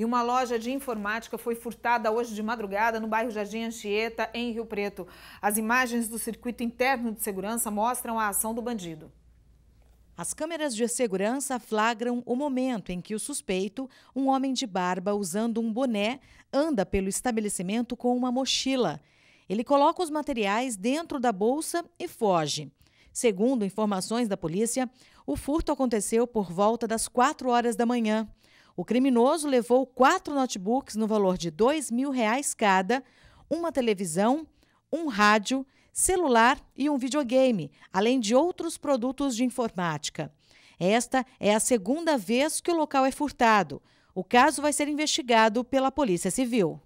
E uma loja de informática foi furtada hoje de madrugada no bairro Jardim Anchieta, em Rio Preto. As imagens do circuito interno de segurança mostram a ação do bandido. As câmeras de segurança flagram o momento em que o suspeito, um homem de barba usando um boné, anda pelo estabelecimento com uma mochila. Ele coloca os materiais dentro da bolsa e foge. Segundo informações da polícia, o furto aconteceu por volta das 4 horas da manhã. O criminoso levou quatro notebooks no valor de dois mil reais cada, uma televisão, um rádio, celular e um videogame, além de outros produtos de informática. Esta é a segunda vez que o local é furtado. O caso vai ser investigado pela Polícia Civil.